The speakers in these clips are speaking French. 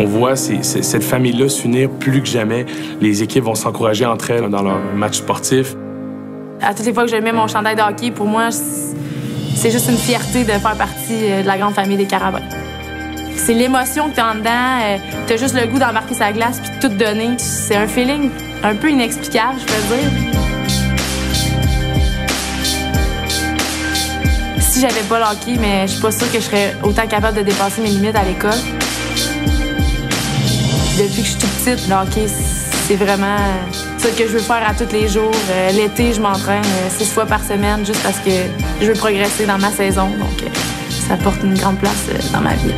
On voit cette famille-là s'unir plus que jamais. Les équipes vont s'encourager entre elles dans leurs matchs sportifs. À toutes les fois que je mets mon chandail de hockey, pour moi, c'est juste une fierté de faire partie euh, de la grande famille des Carabins. C'est l'émotion que tu as en dedans. Euh, tu as juste le goût d'embarquer sa glace puis de tout donner. C'est un feeling un peu inexplicable, je peux dire. Si j'avais pas le hockey, mais je suis pas sûre que je serais autant capable de dépasser mes limites à l'école. Depuis que je suis toute petite, c'est vraiment ce que je veux faire à tous les jours. Euh, l'été, je m'entraîne euh, six fois par semaine juste parce que je veux progresser dans ma saison. Donc, euh, ça porte une grande place dans ma vie.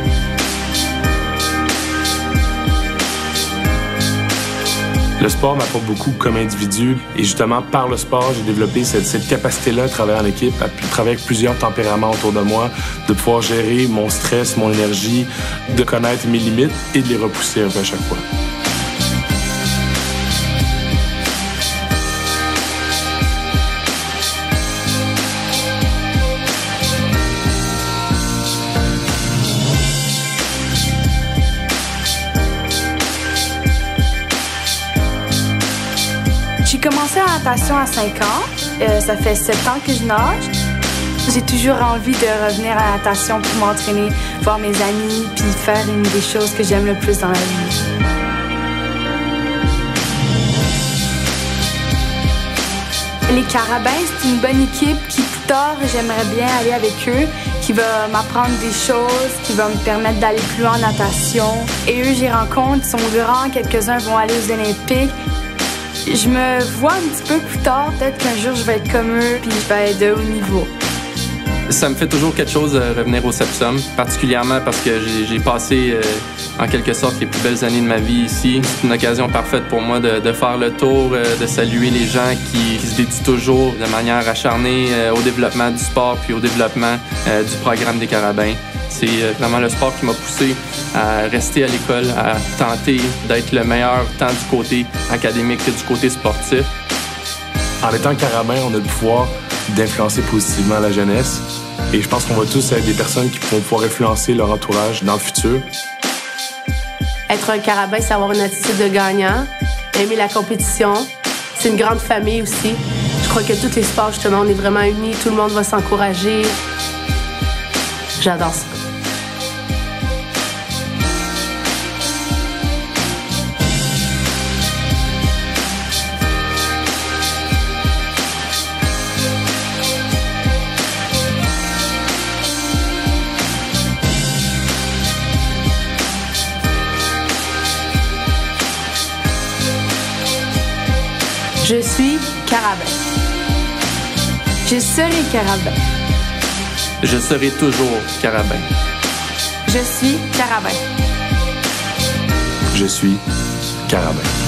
Le sport m'apporte beaucoup comme individu et justement par le sport, j'ai développé cette, capacité-là de travailler en équipe, à travailler avec plusieurs tempéraments autour de moi, de pouvoir gérer mon stress, mon énergie, de connaître mes limites et de les repousser un peu à chaque fois. Commencé la natation à 5 ans. Euh, ça fait 7 ans que je nage. J'ai toujours envie de revenir à la natation pour m'entraîner, voir mes amis, puis faire une des choses que j'aime le plus dans la vie. Les Carabins, c'est une bonne équipe qui, plus tard, j'aimerais bien aller avec eux, qui va m'apprendre des choses, qui va me permettre d'aller plus loin en natation. Et eux, j'y rencontre, ils sont grands, quelques-uns vont aller aux Olympiques. Je me vois un petit peu plus tard, peut-être qu'un jour je vais être comme eux, puis je vais être de haut niveau. Ça me fait toujours quelque chose de revenir au Sepsum, particulièrement parce que j'ai passé euh, en quelque sorte les plus belles années de ma vie ici. C'est une occasion parfaite pour moi de, faire le tour, euh, de saluer les gens qui, se dédient toujours de manière acharnée euh, au développement du sport puis au développement du programme des Carabins. C'est vraiment le sport qui m'a poussé à rester à l'école, à tenter d'être le meilleur tant du côté académique que du côté sportif. En étant carabin, on a le pouvoir d'influencer positivement la jeunesse. Et je pense qu'on va tous être des personnes qui vont pouvoir influencer leur entourage dans le futur. Être un carabin, c'est avoir une attitude de gagnant, aimer la compétition. C'est une grande famille aussi. Je crois que tous les sports, justement, on est vraiment unis, tout le monde va s'encourager. J'adore ça. Je suis carabin. Je serai carabin. Je serai toujours carabin. Je suis carabin. Je suis carabin.